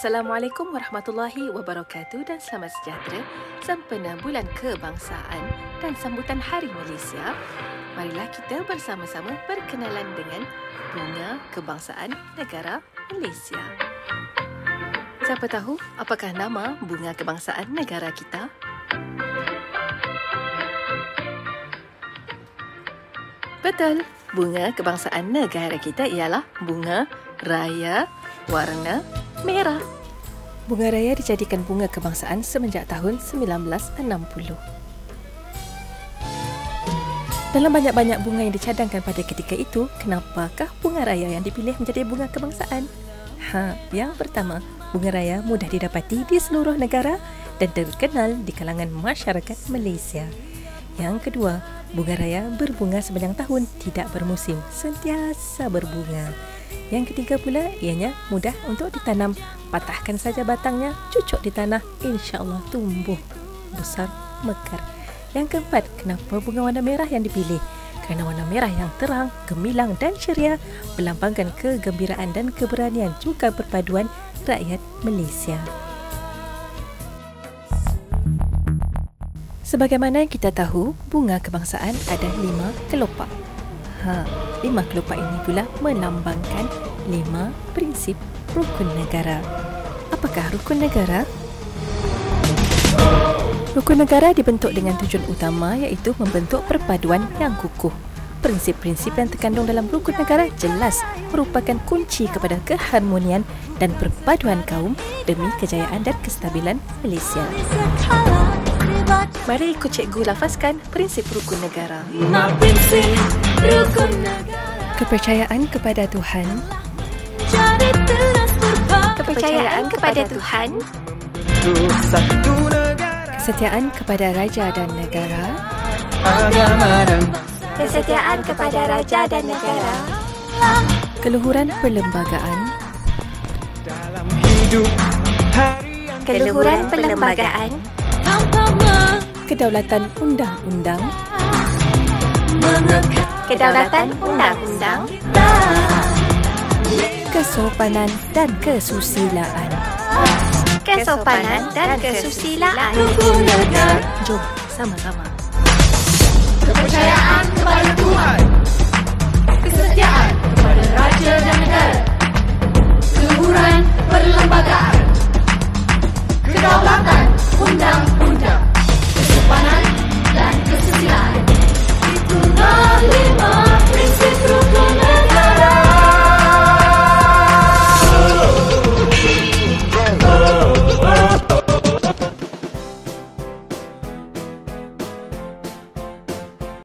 Assalamualaikum warahmatullahi wabarakatuh dan selamat sejahtera sempena bulan kebangsaan dan sambutan Hari Malaysia. Marilah kita bersama-sama berkenalan dengan bunga kebangsaan negara Malaysia. Siapa tahu apakah nama bunga kebangsaan negara kita? Betul, bunga kebangsaan negara kita ialah bunga raya warna merah. Bunga raya dijadikan bunga kebangsaan semenjak tahun 1960. Dalam banyak-banyak bunga yang dicadangkan pada ketika itu, kenapakah bunga raya yang dipilih menjadi bunga kebangsaan? Ha, yang pertama, bunga raya mudah didapati di seluruh negara dan terkenal di kalangan masyarakat Malaysia. Yang kedua, bunga raya berbunga sepanjang tahun, tidak bermusim, sentiasa berbunga. Yang ketiga pula ianya mudah untuk ditanam. Patahkan saja batangnya, cucuk di tanah, insya-Allah tumbuh besar mekar. Yang keempat, kenapa bunga warna merah yang dipilih? Kerana warna merah yang terang, gemilang dan ceria melambangkan kegembiraan dan keberanian juga perpaduan rakyat Malaysia. Sebagaimana kita tahu, bunga kebangsaan ada lima kelopak. Ha, lima kelopak ini pula melambangkan lima prinsip rukun negara. Apakah rukun negara? Rukun negara dibentuk dengan tujuan utama iaitu membentuk perpaduan yang kukuh. Prinsip-prinsip yang terkandung dalam rukun negara jelas merupakan kunci kepada keharmonian dan perpaduan kaum demi kejayaan dan kestabilan Malaysia. Mari ikut cikgu lafazkan prinsip rukun negara. Kepercayaan kepada Tuhan. Kepercayaan kepada Tuhan. Kesetiaan kepada raja dan negara. Kesetiaan kepada raja dan negara. Keluhuran perlembagaan. Keluhuran perlembagaan. Kedaulatan undang-undang. Kedaulatan undang-undang. Kesopanan dan kesusilaan. Kesopanan dan kesusilaan. Jom sama-sama. Kepercayaan